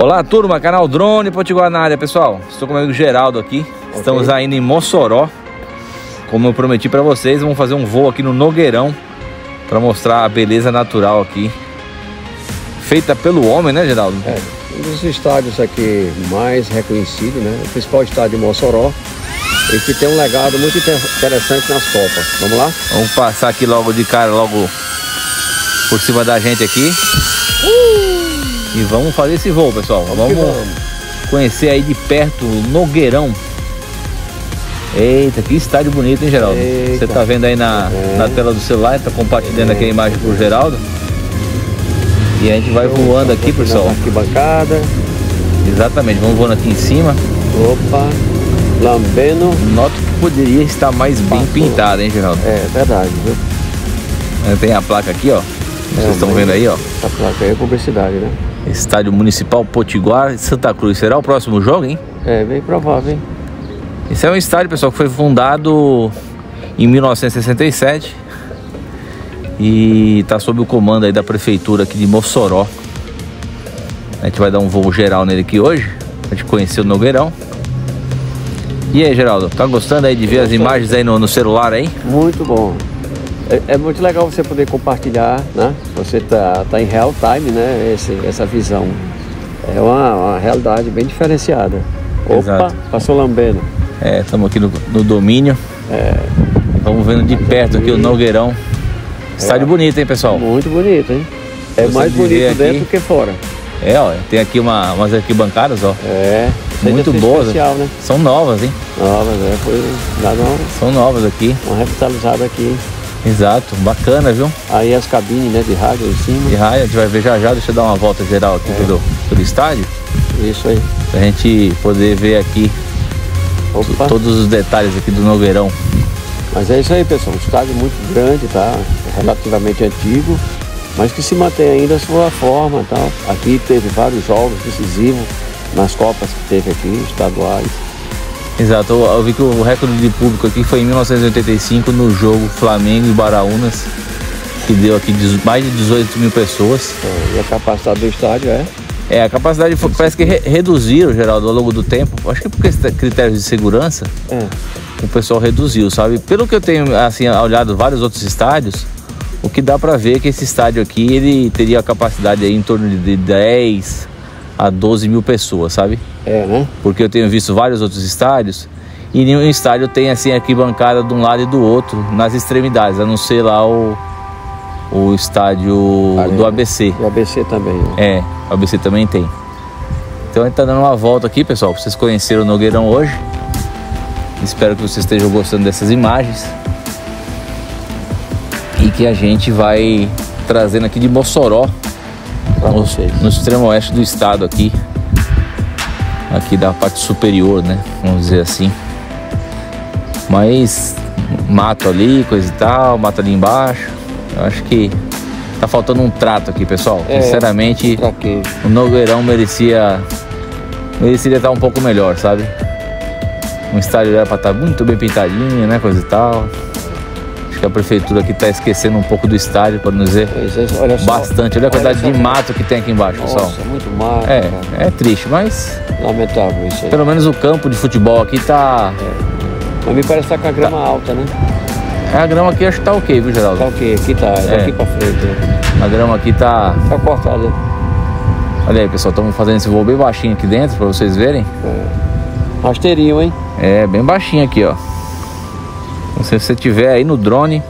Olá turma, canal Drone Potiguar na área, pessoal. Estou com o meu amigo Geraldo aqui. Okay. Estamos ainda em Mossoró. Como eu prometi para vocês, vamos fazer um voo aqui no Nogueirão para mostrar a beleza natural aqui. Feita pelo homem, né, Geraldo? É, um dos estádios aqui mais reconhecidos, né? O principal estádio de Mossoró. E que tem um legado muito interessante nas Copas. Vamos lá? Vamos passar aqui logo de cara, logo por cima da gente aqui. Uh! E vamos fazer esse voo, pessoal. Vamos, vamos conhecer aí de perto o Nogueirão. Eita, que estádio bonito, hein, Geraldo? Eita. Você tá vendo aí na, é. na tela do celular, tá compartilhando é. aqui a imagem pro Geraldo. E a gente vai voando aqui, pessoal. Aqui bancada. Exatamente, vamos voando aqui em cima. Opa, lambendo. Noto que poderia estar mais bem pintado, hein, Geraldo? É, verdade, viu? Tem a placa aqui, ó. Vocês é, estão vendo aí, ó. A placa aí é publicidade, né? Estádio Municipal Potiguar, Santa Cruz. Será o próximo jogo, hein? É, bem provável, hein? Esse é um estádio, pessoal, que foi fundado em 1967 e está sob o comando aí da prefeitura aqui de Mossoró. A gente vai dar um voo geral nele aqui hoje, a gente conhecer o Nogueirão. E aí, Geraldo, tá gostando aí de ver as imagens aí no, no celular aí? Muito bom. É, é, muito legal você poder compartilhar, né? Você tá, tá em real time, né? Esse, essa visão. É uma, uma realidade bem diferenciada. Opa, Exato. passou lambendo. É, estamos aqui no, no, domínio. É. Vamos vendo de perto aqui o Nogueirão. Estádio é. bonito, hein, pessoal? Muito bonito, hein? É Você mais bonito dentro do que fora. É, ó, tem aqui uma, umas arquibancadas, ó. É. Muito boas. Especial, né? São novas, hein? Novas, é. Foi dado uma... São novas aqui. Uma revitalizada aqui. Exato, bacana, viu? Aí as cabines, né, de rádio em cima. De rádio, a gente vai ver já já, deixa eu dar uma volta geral aqui é. pelo, pelo estádio. Isso aí. Pra gente poder ver aqui todos os detalhes aqui do Nogueirão. Mas é isso aí, pessoal. Um estádio muito grande, tá? Relativamente antigo, mas que se mantém ainda a sua forma tal. Aqui teve vários jogos decisivos nas Copas que teve aqui, estaduais. Exato, eu vi que o recorde de público aqui foi em 1985 no jogo Flamengo e Baraunas, que deu aqui mais de 18 mil pessoas. É, e a capacidade do estádio é? É, a capacidade foi, parece que re reduziram, Geraldo, ao longo do tempo. Acho que por critérios de segurança, é. o pessoal reduziu, sabe? Pelo que eu tenho assim, olhado vários outros estádios, o que dá para ver é que esse estádio aqui ele teria a capacidade em torno de 10 a 12 mil pessoas, sabe? É, né? Porque eu tenho visto vários outros estádios e nenhum estádio tem assim arquibancada de um lado e do outro nas extremidades, a não ser lá o, o estádio do ABC. O ABC também. Né? É, o ABC também tem. Então a gente tá dando uma volta aqui, pessoal, pra vocês conhecerem o Nogueirão hoje. Espero que vocês estejam gostando dessas imagens. E que a gente vai trazendo aqui de Mossoró no, no extremo oeste do estado aqui. Aqui da parte superior, né? Vamos dizer assim. Mas mato ali, coisa e tal, mato ali embaixo. Eu acho que tá faltando um trato aqui, pessoal. É, Sinceramente, o Nogueirão merecia merecia estar um pouco melhor, sabe? Um estádio era para estar muito bem pintadinho, né, coisa e tal. Acho que a prefeitura aqui está esquecendo um pouco do estádio, para não dizer é, olha só, bastante. Olha a quantidade olha de mato que tem aqui embaixo, Nossa, pessoal. É muito mato. É, cara. é triste, mas. Lamentável isso aí. Pelo menos o campo de futebol aqui tá. É. Mas me parece que tá com a grama tá. alta, né? É, a grama aqui acho que tá ok, viu, Geraldo? Tá ok, aqui tá, é. daqui pra frente. A grama aqui tá. Tá cortada. Olha aí, pessoal, estamos fazendo esse voo bem baixinho aqui dentro para vocês verem. É. Rasteirinho, hein? É, bem baixinho aqui, ó. Então, se você tiver aí no drone,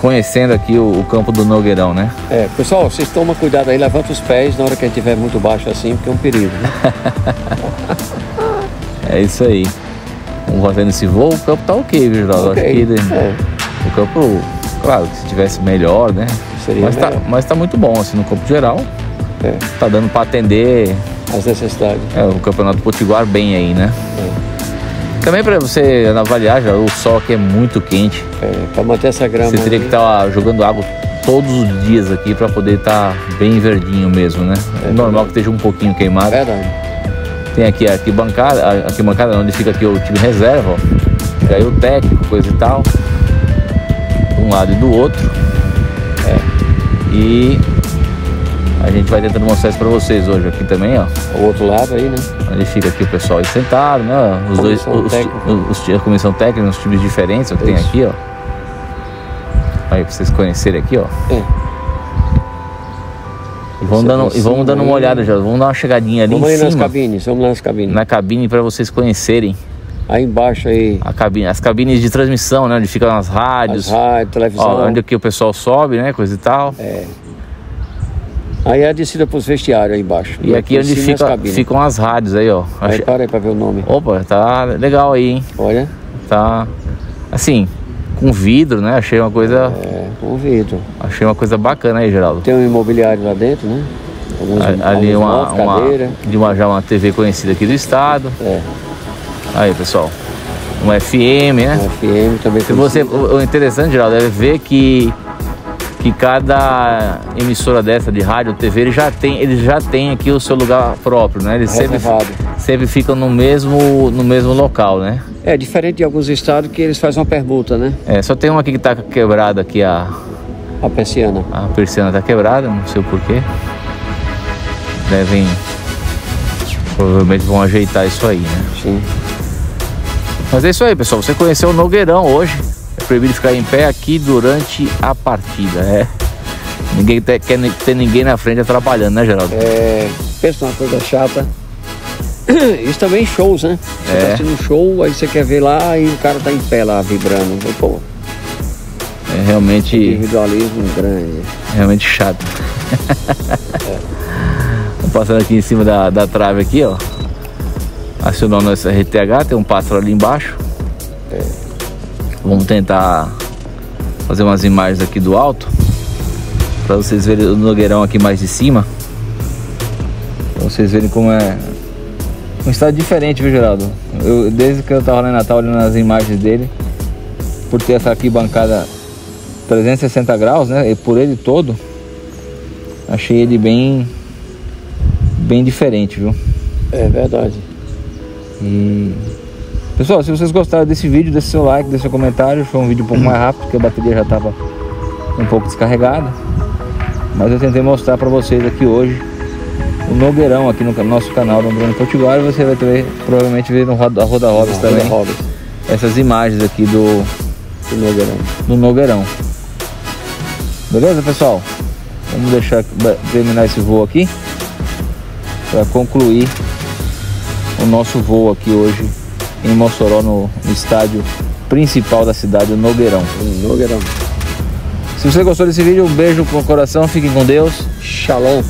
conhecendo aqui o, o, campo do Nogueirão, né? É, pessoal, vocês tomam cuidado aí, levanta os pés na hora que a gente estiver muito baixo assim, porque é um perigo, né? é isso aí. Vamos fazendo esse voo, o campo tá ok, viu, Geraldo? Okay. Acho que é. o campo, claro, que se tivesse melhor, né? Seria mas, tá, melhor. Tá, mas tá muito bom, assim, no campo geral. É. Tá dando para atender as necessidades. É, o Campeonato Potiguar bem aí, né? É. Também para você avaliar, já, o sol aqui é muito quente. É, para manter essa grama. Você teria que estar tá jogando água todos os dias aqui para poder estar tá bem verdinho mesmo, né? É, normal que esteja um pouquinho queimado. Verdade. Tem aqui a arquibancada, a arquibancada onde fica aqui o time reserva, ó. E aí o técnico, coisa e tal. De um lado e do outro. É. E a gente vai tentando mostrar isso pra vocês hoje aqui também, ó. O outro lado aí, né? Ali fica aqui o pessoal aí sentado, né? Os dois, os, os, os, a comissão técnica, os times diferentes que tem aqui, ó. Aí pra vocês conhecerem aqui, ó. É. E vamos, dando, e vamos dando uma olhada já, vamos dar uma chegadinha ali vamos em cima. Nas cabines, vamos lá nas cabines. Na cabine para vocês conhecerem. Aí embaixo aí. A cabine, as cabines de transmissão, né? Onde ficam as rádios. As rádios, televisão. Ó, onde aqui o pessoal sobe, né? Coisa e tal. É. Aí é a descida para os vestiários aí embaixo. E, aqui onde fica, as ficam as rádios aí, ó. Aí Achei... para aí para ver o nome. Opa, tá legal aí, hein? Olha. Tá. Assim, com vidro, né? Achei uma coisa. É, com vidro. Achei uma coisa bacana aí, Geraldo. Tem um imobiliário lá dentro, né? Alguns, ali alguns uma, uma, de uma, já uma TV conhecida aqui do estado. É. Aí, pessoal. Um FM, né? Um FM também. Se você, o interessante, Geraldo, é ver que que cada emissora dessa de rádio ou TV ele já tem ele já tem aqui o seu lugar próprio, né? Eles sempre, sempre ficam no mesmo no mesmo local, né? É diferente de alguns estados que eles fazem uma permuta, né? É, só tem uma aqui que tá quebrada aqui a a persiana. A persiana tá quebrada, não sei o porquê. Devem provavelmente vão ajeitar isso aí, né? Sim. Mas é isso aí, pessoal. Você conheceu o Nogueirão hoje. Proibido ficar em pé aqui durante a partida. É. Ninguém te, quer ter ninguém na frente atrapalhando, né, Geraldo? É. Pensa uma coisa chata. Isso também shows, né? Você tá é. tá assistindo um show, aí você quer ver lá e o cara tá em pé lá vibrando. Pô, é realmente. Individualismo grande. Realmente chato. é. Passando aqui em cima da, da trave aqui, ó acionando essa RTH, tem um pássaro ali embaixo. É. Vamos tentar fazer umas imagens aqui do alto para vocês verem o Nogueirão aqui mais de cima. Pra vocês verem como é um estado diferente, viu Geraldo? Eu, desde que eu tava lá em Natal olhando as imagens dele, por ter essa aqui bancada 360 graus, né? E por ele todo, achei ele bem bem diferente, viu? É verdade. E pessoal, se vocês gostaram desse vídeo, deixe seu like, deixe seu comentário. Foi um vídeo um pouco mais rápido, porque a bateria já estava um pouco descarregada. Mas eu tentei mostrar para vocês aqui hoje o Nogueirão aqui no nosso canal do Bruno Potiguar e você vai ter, provavelmente ver no Roda, Roda também Roda essas imagens aqui do, do Nogueirão. do Nogueirão. Beleza, pessoal? Vamos deixar terminar esse voo aqui para concluir o nosso voo aqui hoje em Mossoró, no, estádio principal da cidade, o Nogueirão. Nogueirão. Se você gostou desse vídeo, um beijo com o coração, fiquem com Deus. Shalom.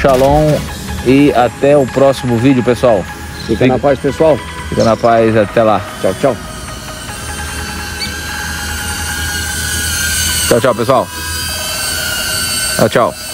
Shalom e até o próximo vídeo, pessoal. Fica Fique... na paz, pessoal. Fica na paz, até lá. Tchau, tchau. Tchau, tchau, pessoal. Tchau, tchau.